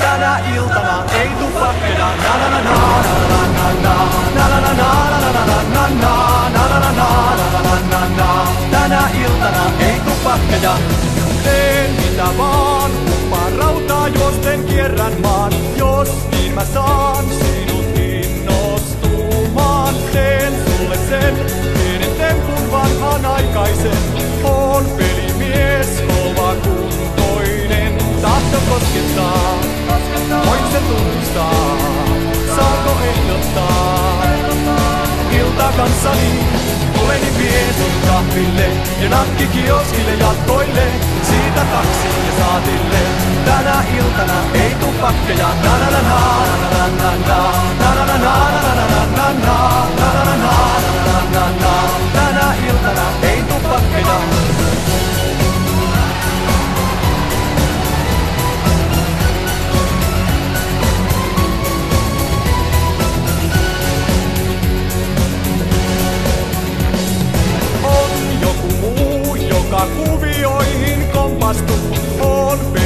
Tänä iltana ei tuu na na na na na na Teen mitä vaan, na rautaa juosten kierrän maan. Jos niin mä saan kanssani. Tuleni vie sun kahville ja nakki kioskille jatkoille. Siitä taksiin ja saatille. Tänä iltana ei tuu pakkeja vastuu on pelkkä.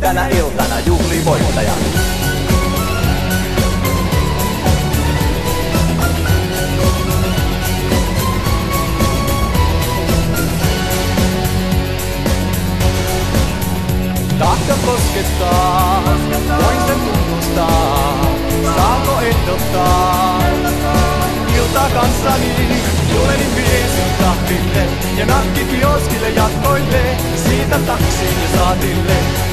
Tänä iltana juhli voittaja. Tahto koskettaa, voin sen tunnustaa. Saako ehdottaa? Ilta kanssani, tuleni viesin kahville ja nakki kioskille jatkoille. Siitä taksiin ja saatille.